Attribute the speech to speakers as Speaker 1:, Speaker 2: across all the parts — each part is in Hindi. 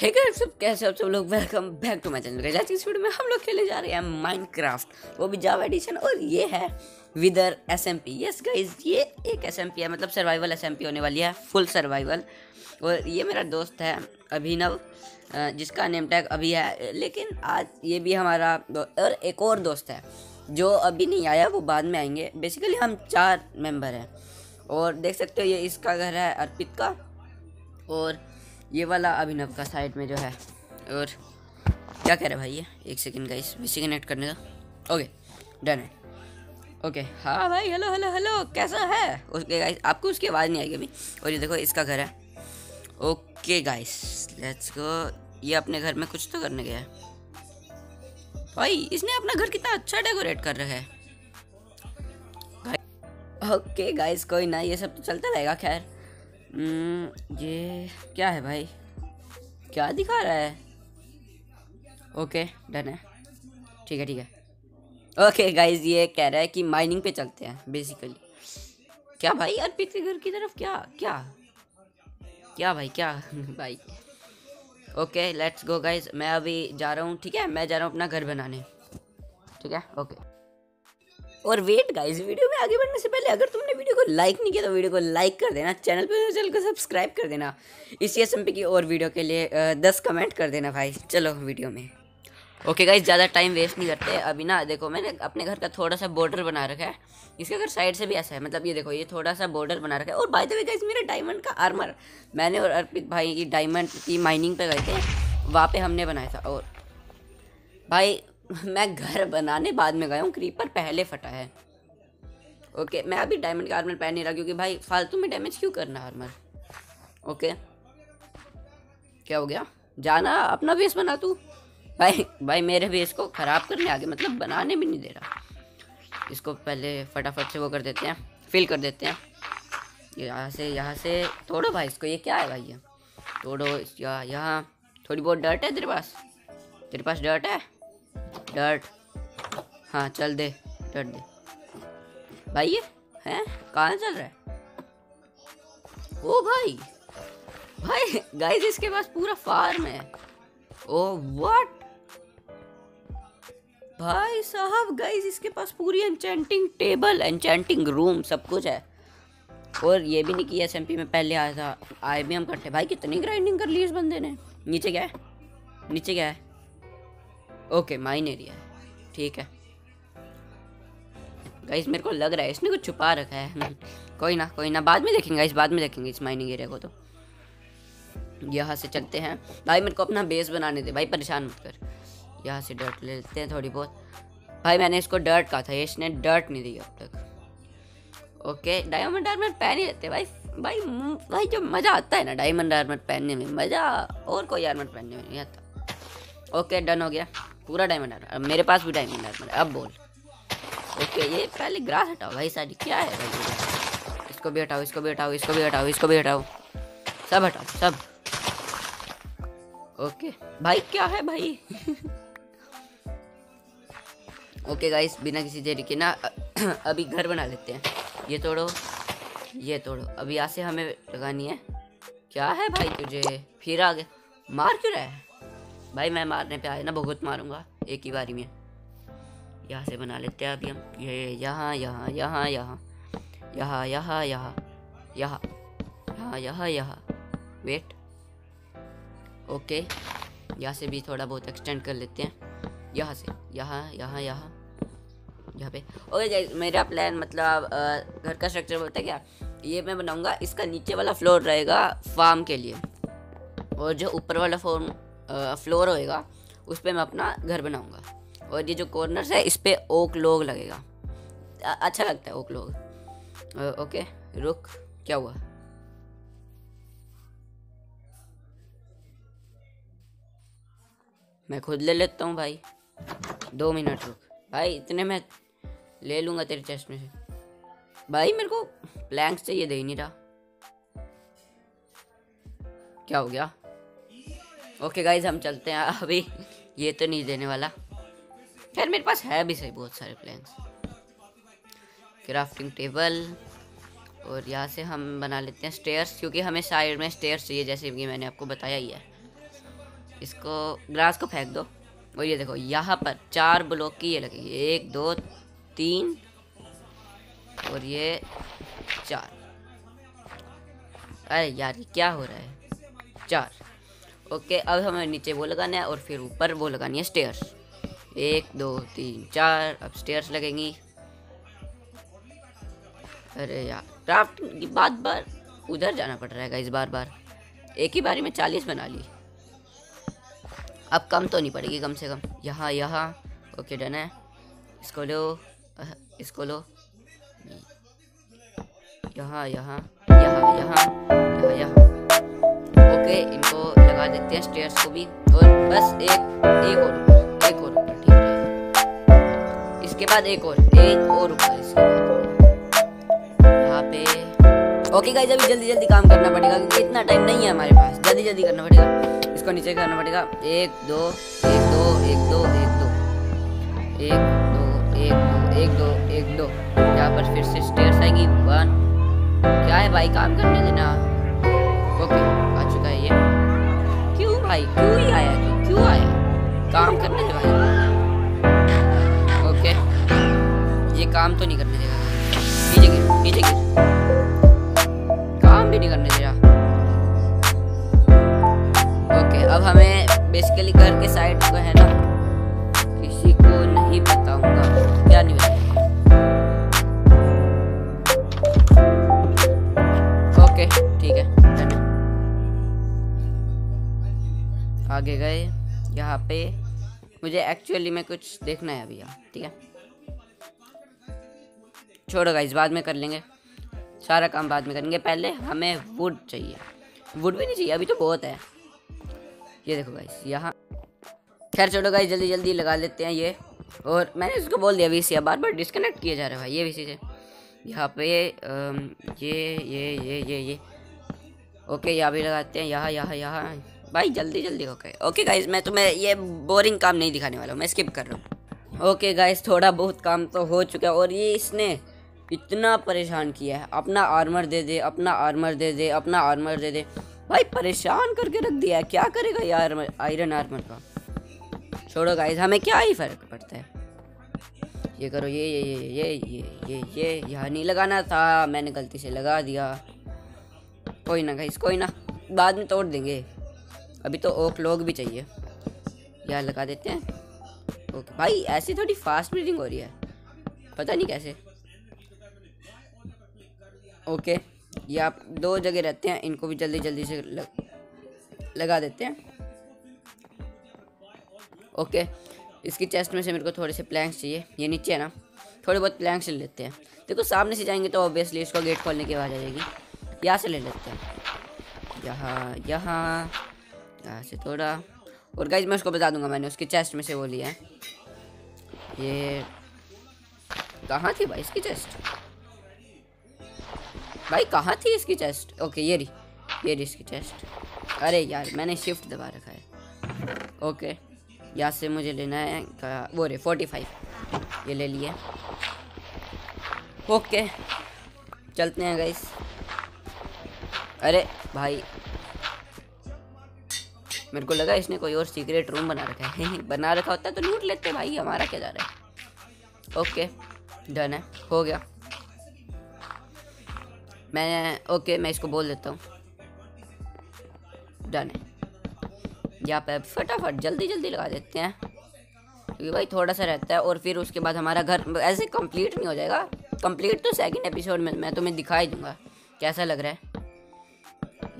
Speaker 1: हे गाइस सब कैसे आप सब लोग? Welcome back to my channel guys आज की इस वीडियो में हम लोग खेले जा रहे हैं माइनक्राफ्ट वो भी जावा एडिशन और ये है विदर एसएमपी यस गाइस ये एक एसएमपी है मतलब सर्वाइवल एसएमपी होने वाली है फुल सर्वाइवल और ये मेरा दोस्त है, अभिनव जिसका नेम टैग अभी है, लेकिन आज ये भी हमारा और एक और दोस्त है, जो अभी नहीं आया, वो बाद में आएँगे. बेसिकली हम चार मेंबर हैं. और देख सकते हो ये इसका घर है अर्पित का, और ये वाला अभिनव का साइड में जो है, और क्या कह रहे भाई ये? एक सेकेंड का इस विसी कनेक्ट करने का ओके डन है। ओके हाँ भाई हेलो हेलो हेलो कैसा है? उसके गाइस आपको उसकी आवाज़ नहीं आएगी अभी। और ये देखो, इसका घर है। ओके गाइस लेट्स गो ये अपने घर में कुछ तो करने गया है। भाई, इसने अपना घर कितना अच्छा डेकोरेट कर रखा है। ओके गाइस कोई ना, ये सब तो चलता रहेगा, खैर। ये क्या है भाई? क्या दिखा रहा है? ओके डन है। ठीक है ठीक है। ओके गाइज़ ये कह रहा है कि माइनिंग पे चलते हैं बेसिकली क्या भाई, अर्पित के घर की तरफ़ क्या? क्या? क्या भाई क्या? भाई। ओके लेट्स गो गाइज़ मैं अभी जा रहा हूँ, ठीक है? मैं जा रहा हूँ अपना घर बनाने। ठीक है? ओके और वेट गाइस वीडियो में आगे बढ़ने से पहले अगर तुमने वीडियो को लाइक नहीं किया तो वीडियो को लाइक कर देना चैनल पर चैनल को सब्सक्राइब कर देना। इसी एस की और वीडियो के लिए दस कमेंट कर देना भाई। चलो वीडियो में। ओके गाइज़ ज़्यादा टाइम वेस्ट नहीं करते। अभी ना, देखो, मैंने अपने घर का थोड़ा सा बॉर्डर बना रखा है। इसके घर साइड से भी ऐसा है मतलब ये देखो, ये थोड़ा सा बॉर्डर बना रखा है। और बाय द वे गाइस मेरा डायमंड का आर्मर मैंने और अर्पित भाई की डायमंड की माइनिंग पे गए थे। वहाँ पे हमने बनाया था और भाई मैं घर बनाने बाद में गया हूँ क्रीपर पहले फटा है। ओके मैं अभी डायमंड का आर्मर पहन नहीं रहा क्योंकि भाई, फालतू में डैमेज क्यों करना आर्मर ओके क्या हो गया? जाना, अपना बेस बना तू। भाई भाई, मेरे बेस को ख़राब करने आगे मतलब बनाने भी नहीं दे रहा। इसको पहले फटाफट से वो कर देते हैं फिल कर देते हैं। यहाँ से यहाँ से, तोड़ो भाई इसको, ये क्या है भाई ये? तोड़ो यहाँ यहाँ, थोड़ी बहुत डर्ट है तेरे पास? तेरे पास डर्ट है? डर्ट हाँ चल दे डर्ट दे। भाई ये हैं? कहाँ चल रहा है? ओ भाई भाई गाइस इसके पास पूरा फार्म है। ओ व्हाट भाई साहब गाइस इसके पास पूरी एंचेंटिंग टेबल एंचेंटिंग रूम सब कुछ है। और ये भी नहीं कि एस में पहले आया था, आए भी हम करते भाई, कितनी ग्राइंडिंग कर ली इस बंदे ने? नीचे क्या है? नीचे क्या है? ओके माइन एरिया ठीक है। गाइस मेरे को लग रहा है इसने कुछ छुपा रखा है। कोई ना कोई ना। बाद में देखेंगे इस बाद में देखेंगे इस माइनिंग एरिया को तो। यहाँ से चलते हैं। भाई, मेरे को अपना बेस बनाने दे। भाई, परेशान मत कर। यहाँ से डर्ट ले लेते हैं थोड़ी बहुत। भाई, मैंने इसको डर्ट कहा था। इसने डर्ट नहीं दी अब तक। ओके डायमंड आर्मर पहन ही लेते भाई भाई भाई, जो मज़ा आता है ना डायमंड आर्मर पहनने में, मज़ा। और कोई आर्मर पहनने में नहीं आता। ओके डन हो गया। पूरा डायमंड आर्मर अब मेरे पास भी डायमंड आर्मर है। अब बोल। ओके, ये पहले ग्रास हटाओ भाई सारी क्या है भाई? इसको भी हटाओ, इसको भी हटाओ, इसको भी हटाओ, इसको भी हटाओ। सब हटाओ, सब। ओके, भाई क्या है भाई? ओके गाइस बिना किसी देरी के ना, अभी घर बना लेते हैं। ये तोड़ो ये तोड़ो। अभी यहाँ से हमें लगानी है। क्या है भाई तुझे? फिर आ गया मार क्यों रहा है? भाई, मैं मारने पे आया ना बहुत मारूँगा, एक ही बारी में। यहाँ से बना लेते हैं अभी हम। ये यहाँ यहाँ यहाँ यहाँ। यहाँ यहाँ यहाँ। यहाँ यहाँ यहाँ यहाँ। वेट ओके यहाँ से भी थोड़ा बहुत एक्सटेंड कर लेते हैं। यहाँ से। यहाँ यहाँ यहाँ। यहाँ पे। ओके मेरा प्लान मतलब घर का स्ट्रक्चर बोलता है क्या? ये मैं बनाऊँगा, इसका नीचे वाला फ्लोर रहेगा फार्म के लिए। और जो ऊपर वाला फोर्म फ्लोर होएगा, उस पर मैं अपना घर बनाऊँगा। और ये जो कॉर्नर्स है, इस पर ओक लोग लगेगा। अच्छा लगता है ओक लोग ओके रुक, क्या हुआ? मैं खुद ले लेता हूँ भाई। दो मिनट रुक। भाई, इतने में ले लूँगा तेरे चेस्ट में से। भाई, मेरे को प्लैंक्स चाहिए, दे ही नहीं रहा। क्या हो गया? ओके गाइज़ हम चलते हैं अभी। ये तो नहीं देने वाला। खैर, मेरे पास है भी सही, बहुत सारे प्लैंक्स क्राफ्टिंग टेबल और यहाँ से हम बना लेते हैं स्टेयर्स क्योंकि हमें साइड में स्टेयर्स चाहिए, जैसे कि मैंने आपको बताया ही है। इसको ग्रास को फेंक दो। और ये देखो, यहाँ पर चार ब्लॉक की ये लगेगी। एक, दो, तीन। और ये चार। अरे यार, ये क्या हो रहा है? चार। ओके, अब हमें नीचे वो लगाना है और फिर ऊपर वो लगानी है स्टेयर्स एक, दो, तीन, चार, अब स्टेयर्स लगेंगी। अरे यार क्राफ्ट की बात बार, उधर जाना पड़ रहा है इस बार बार। एक ही बारी में चालीस बना ली। अब कम तो नहीं पड़ेगी, कम से कम। यहाँ यहाँ। ओके, डन है। इसको लो। इसको लो। यहाँ यहाँ। यहाँ यहाँ। हैं स्टेयर्स को भी और बस एक एक और एक और ऊपर, ठीक है? इसके बाद एक और एक और ऊपर इसके बाद। यहाँ पे ओके गाइस अभी जल्दी जल्दी काम करना पड़ेगा क्योंकि इतना टाइम नहीं है हमारे पास। जल्दी जल्दी करना पड़ेगा। इसको नीचे करना पड़ेगा। एक, दो एक दो एक दो एक दो। एक दो एक दो एक दो एक, दो। यहाँ पर फिर से स्टेयर्स आएँगी। वन क्या है भाई, काम करने देना? ओके ये क्यों भाई, क्यों ही आया तू? क्यों आया? काम करने दे भाई। ओके ये काम तो नहीं करने देगा। नीचे गिर नीचे गिर। काम भी नहीं करने दे रहा ओके अब हमें बेसिकली घर के साइड को है ना आगे गए, यहाँ पे। मुझे एक्चुअली में कुछ देखना है अभी यहाँ, ठीक है? छोड़ो गाइस बाद में कर लेंगे। सारा काम बाद में करेंगे। पहले हमें वुड चाहिए। वुड भी नहीं चाहिए, अभी तो बहुत है। ये देखो गाइस यहाँ। खैर छोड़ो गाइस जल्दी जल्दी लगा लेते हैं ये। और मैंने इसको बोल दिया वी बार बार डिस्कनेक्ट किया जा रहा है भाई, ये वी से। यहाँ पे ये ये ये ये ये। ओके यहाँ भी लगाते हैं, यहाँ यहाँ यहाँ। भाई, जल्दी जल्दी गए ओके गाइज़ मैं तुम्हें ये बोरिंग काम नहीं दिखाने वाला हूँ, मैं स्किप कर रहा हूँ। ओके गाइज़ थोड़ा बहुत काम तो हो चुका है और ये इसने इतना परेशान किया है। अपना आर्मर दे दे, अपना आर्मर दे दे, अपना आर्मर दे दे। भाई, परेशान करके रख दिया है। क्या करेगा ये आर्मर आयरन आर्मर का? छोड़ो गाइज़ हमें क्या ही फ़र्क पड़ता है? ये करो, ये ये ये ये ये ये ये, यहाँ नहीं लगाना था, मैंने गलती से लगा दिया। कोई ना गाइज़ कोई ना, बाद में तोड़ देंगे। अभी तो ओक लोग भी चाहिए। यार लगा देते हैं। ओके भाई ऐसी थोड़ी फास्ट ब्रीडिंग हो रही है। पता नहीं कैसे। ओके ये आप दो जगह रहते हैं इनको भी जल्दी जल्दी से लग, लगा देते हैं। ओके इसकी चेस्ट में से मेरे को थोड़े से प्लैंक्स चाहिए। ये नीचे है ना थोड़े बहुत प्लैंक्स ले लेते हैं। देखो सामने से जाएँगे तो ऑब्वियसली इसको गेट खोलने की आवाज़ आ जाएगी। यहाँ से ले लेते हैं। यहाँ यहाँ। यहाँ से थोड़ा। और गाइज़ मैं उसको बता दूँगा मैंने, उसकी चेस्ट में से वो लिया है। ये कहाँ थी भाई इसकी चेस्ट भाई कहाँ थी इसकी चेस्ट ओके ये रही ये रही इसकी चेस्ट अरे यार, मैंने शिफ्ट दबा रखा है। ओके यहाँ से मुझे लेना है वो रे फोर्टी फाइव ये ले लिए ओके चलते हैं गाइस अरे भाई मेरे को लगा इसने कोई और सीक्रेट रूम बना रखा है। बना रखा होता तो लूट लेते भाई, हमारा क्या जा रहा है? ओके डन है, हो गया। मैं ओके मैं इसको बोल देता हूँ। डन है। यहाँ पे फटाफट, जल्दी जल्दी लगा देते हैं। क्योंकि भाई थोड़ा सा रहता है और फिर उसके बाद हमारा घर ऐसे कंप्लीट नहीं हो जाएगा। कंप्लीट तो सेकंड एपिसोड में, मैं तुम्हें दिखाई दूँगा। कैसा लग रहा है?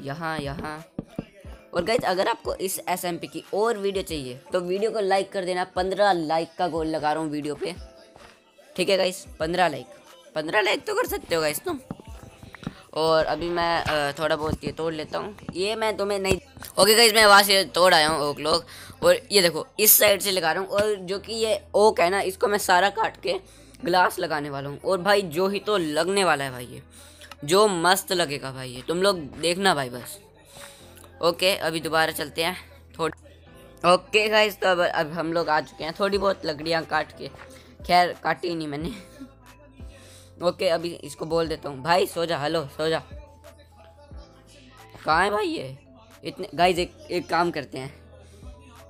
Speaker 1: यहाँ यहाँ। और गाइज़ अगर आपको इस एसएमपी की और वीडियो चाहिए तो वीडियो को लाइक कर देना। पंद्रह लाइक का गोल लगा रहा हूँ वीडियो पे। ठीक है गाइज़ पंद्रह लाइक पंद्रह लाइक तो कर सकते हो गाइज़ तुम। और अभी मैं थोड़ा बहुत ये तोड़ लेता हूँ। ये मैं तुम्हें नहीं ओके गाइज़ मैं वहाँ से तोड़ आया हूँ ओक लोग। और ये देखो, इस साइड से लगा रहा हूँ। और जो कि ये ओक है ना, इसको मैं सारा काट के ग्लास लगाने वाला हूँ। और भाई, जो ही तो लगने वाला है भाई ये। जो मस्त लगेगा भाई ये। तुम लोग देखना भाई बस। ओके, अभी दोबारा चलते हैं। थोड़ी ओके गाइस तो अब अब हम लोग आ चुके हैं। थोड़ी बहुत लकड़ियाँ काट के। खैर, काटी नहीं मैंने। ओके, अभी इसको बोल देता हूँ। भाई, सो जा, हेलो, सो जा। कहाँ है भाई ये? इतने गाइज़ एक एक काम करते हैं।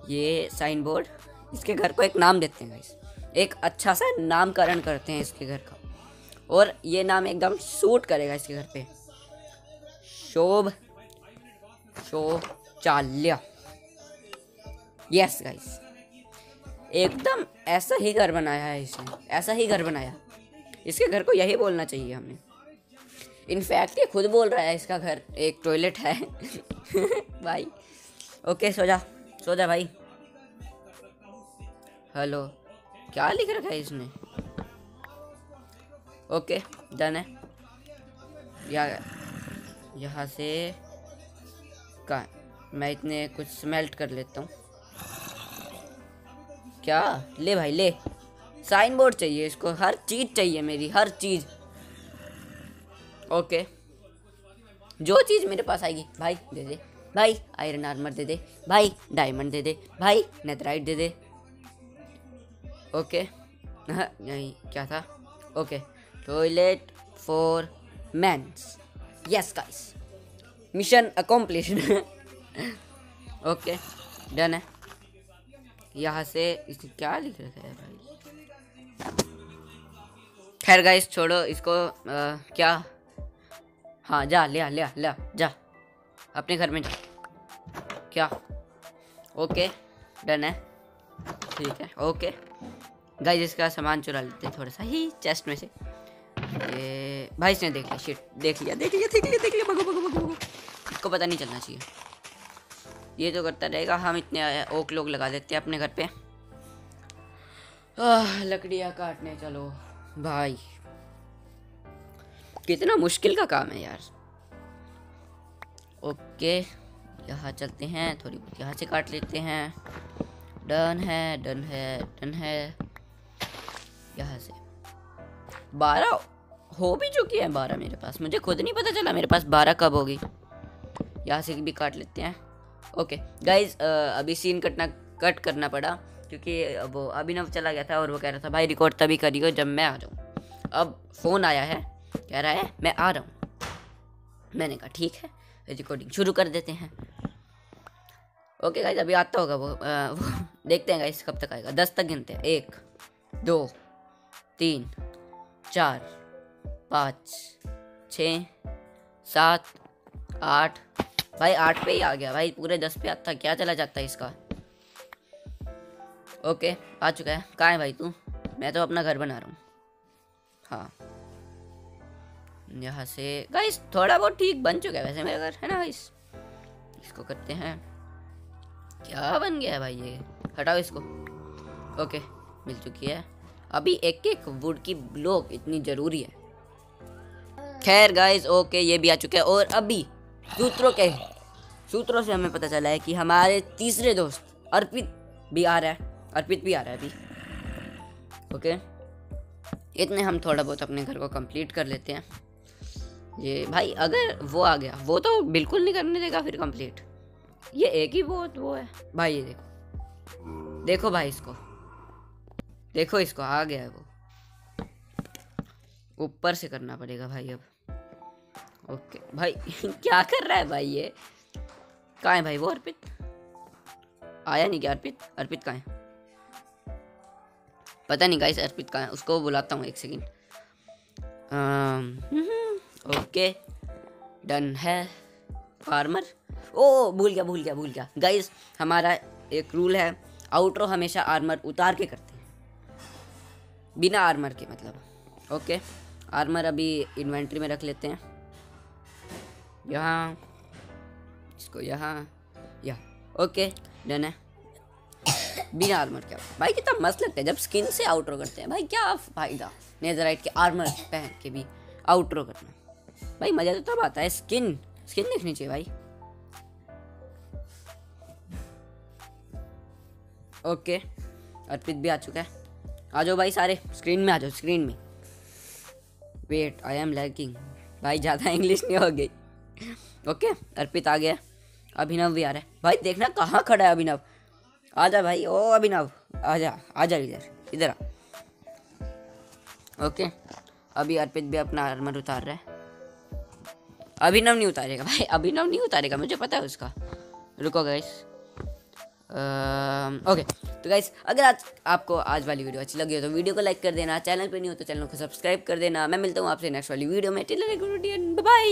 Speaker 1: ये साइन बोर्ड इसके घर को एक नाम देते हैं गाइस एक अच्छा सा नामकरण करते हैं इसके घर का। और ये नाम एकदम सूट करेगा इसके घर पे। शोभ शौचालय यस गाइस एकदम ऐसा ही घर बनाया है इसने। ऐसा ही घर बनाया। इसके घर को यही बोलना चाहिए हमें। इनफैक्ट ये खुद बोल रहा है इसका घर। एक टॉयलेट है। भाई। ओके सो जा। सो जा भाई। हेलो क्या लिख रखा है इसने? ओके डन है। यहाँ से का मैं इतने कुछ स्मेल्ट कर लेता हूँ। क्या? ले भाई, ले। साइन बोर्ड चाहिए इसको। हर चीज़ चाहिए मेरी, हर चीज़। ओके जो चीज़ मेरे पास आएगी, भाई, दे दे। भाई आयरन आर्मर दे दे। भाई डायमंड दे दे। भाई नेथराइट दे दे। ओके नहीं, क्या था? Okay toilet for mens yes guys mission accomplish okay done है यहाँ से इसे क्या लिख रखा है भाई? खैर गाइस छोड़ो इसको आ, क्या? हाँ जा ले ले ले जा। अपने घर में जा। क्या? ओके डन है ठीक है ओके गाइस इसका सामान चुरा लेते हैं थोड़ा सा ही चेस्ट में से। ये भाई इसने देख लिया शिट देख लिया देख लिया देख लिया देख लिया भगो भगो भगो भगो। इसको पता नहीं चलना चाहिए। ये तो करता रहेगा, हम इतने ओक लोग लगा देते हैं अपने घर पे। लकड़ियाँ काटने, चलो, भाई। कितना मुश्किल का काम है यार। ओके, यहाँ चलते हैं, थोड़ी बहुत यहाँ से काट लेते हैं। डन है डन है डन है। यहाँ से। बारह हो भी चुकी है, बारह मेरे पास। मुझे खुद नहीं पता चला मेरे पास बारह कब होगी। यहाँ से भी काट लेते हैं। ओके गाइज़ अभी सीन कटना कट करना पड़ा क्योंकि वो अभिनव चला गया था और वो कह रहा था भाई रिकॉर्ड तभी करिएगा जब मैं आ जाऊँ। अब फ़ोन आया है कह रहा है मैं आ रहा हूँ। मैंने कहा ठीक है रिकॉर्डिंग शुरू कर देते हैं। ओके गाइज़ अभी आता होगा वो, आ, वो देखते हैं गाइज़ कब तक आएगा। दस तक गिनते हैं। एक दो तीन चार पाँच छ सात आठ भाई, आठ पे ही आ गया भाई, पूरे दस पे आता, क्या चला जाता है इसका? ओके आ चुका है। कहाँ है भाई तू? मैं तो अपना घर बना रहा हूँ। हाँ। यहाँ से गाइस थोड़ा बहुत ठीक बन चुका है वैसे मेरा घर, है ना गाइस इसको करते हैं। क्या बन गया है भाई ये? हटाओ इसको। ओके मिल चुकी है। अभी एक एक वुड की ब्लॉक इतनी ज़रूरी है। खैर गाइस ओके ये भी आ चुके हैं। और अभी सूत्रों के, सूत्रों से हमें पता चला है कि हमारे तीसरे दोस्त अर्पित भी आ रहा है, अर्पित भी आ रहा है अभी। ओके? इतने हम थोड़ा बहुत अपने घर को कंप्लीट कर लेते हैं। ये भाई, अगर वो आ गया, वो तो बिल्कुल नहीं करने देगा फिर कंप्लीट ये एक ही वो वो है। भाई, ये देखो। देखो भाई इसको। देखो इसको, आ गया है वो। ऊपर से करना पड़ेगा भाई अब। ओके। भाई, क्या कर रहा है भाई ये? कहाँ है भाई वो अर्पित? आया नहीं क्या अर्पित? अर्पित कहाँ है? पता नहीं गाइस अर्पित कहाँ है? उसको बुलाता हूँ एक सेकेंड ओके। डन है। फार्मर। ओ, भूल गया भूल गया भूल गया। गाइस हमारा एक रूल है आउटरो हमेशा आर्मर उतार के करते हैं। बिना आर्मर के मतलब। ओके। आर्मर अभी इन्वेंट्री में रख लेते हैं। यहाँ इसको यहाँ या ओके डन है बिना आर्मर के भाई कितना मस्त लगता है, जब स्किन से आउटरो करते हैं। भाई क्या फ़ायदा? नेजराइट के आर्मर पहन के भी आउटरो करना। भाई मज़ा तो तब आता है स्किन स्किन देखनी चाहिए भाई। ओके अर्पित भी आ चुका है। आ जाओ भाई सारे स्क्रीन में आ जाओ स्क्रीन में। वेट आई एम लैकिंग भाई ज़्यादा इंग्लिश नहीं हो गई। ओके, अर्पित आ गया। अभिनव भी आ रहा है। भाई, देखना कहाँ खड़ा है अभिनव। आ जा भाई, ओ अभिनव। आ जा आ जा इधर इधर आ। ओके, अभी अर्पित भी अपना आर्मर उतार रहा है। अभिनव नहीं उतारेगा, भाई, अभिनव नहीं उतारेगा, मुझे पता है उसका। रुको गाइस ओके तो गाइस अगर आज आपको आज वाली वीडियो अच्छी लगी हो तो वीडियो को लाइक कर देना चैनल पे नहीं हो तो चैनल को सब्सक्राइब कर देना। मैं मिलता हूँ आपसे नेक्स्ट वाली वीडियो में। बाय